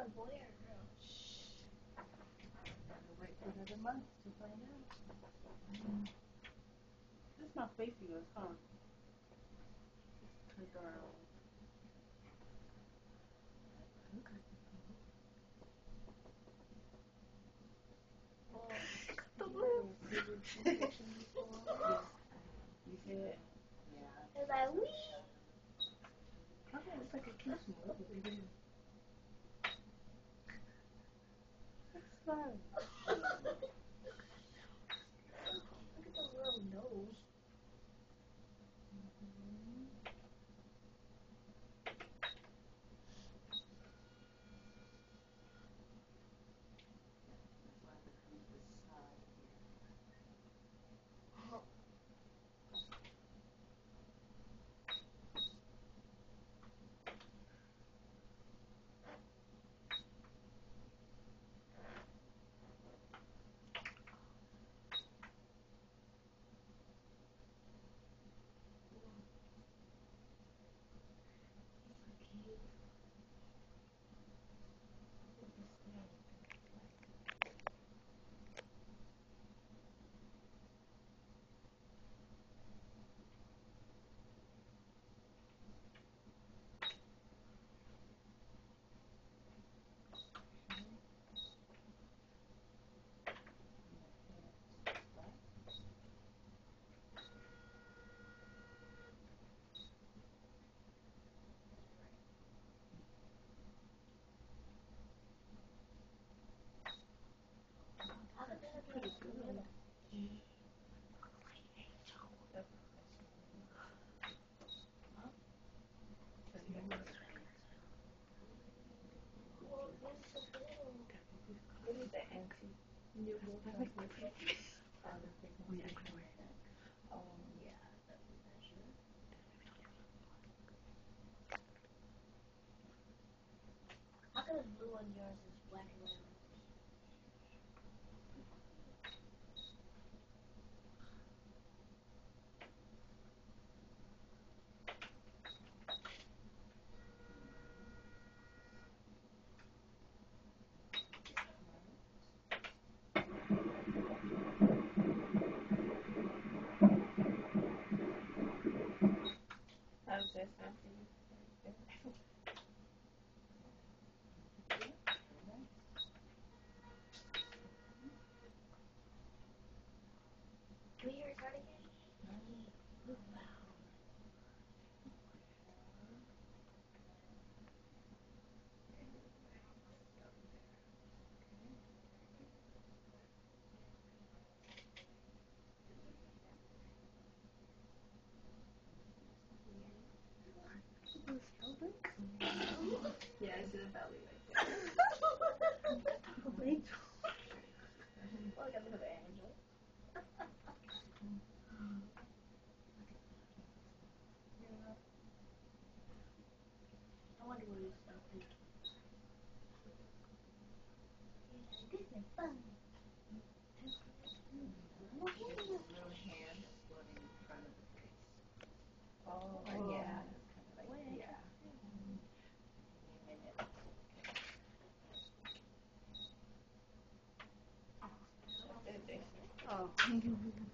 a boy or a girl? Gotta wait for another month to find out. That's not facing us, huh? Around. Okay. The blue. You said, yeah. And I wee. Okay, it's like a kiss move. It How come the blue on yours is black and white? Belly right there. I wonder what is. This is fun. you, Willem.